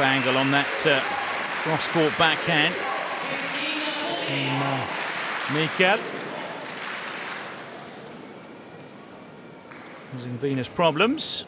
angle on that uh, cross-court backhand. Team uh, Mikael. Causing Venus problems.